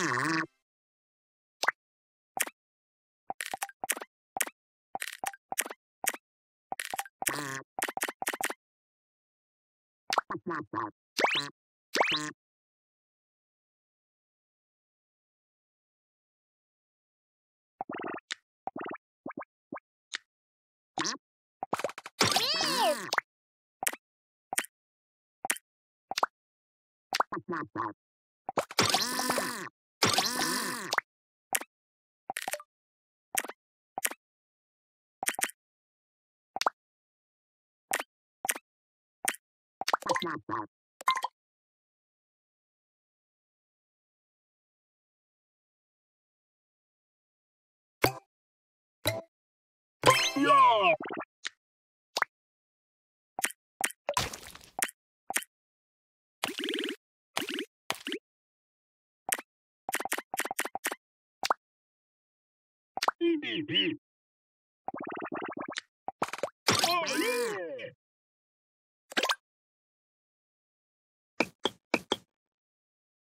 Not bad. Yeah! Beep, beep.